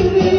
you.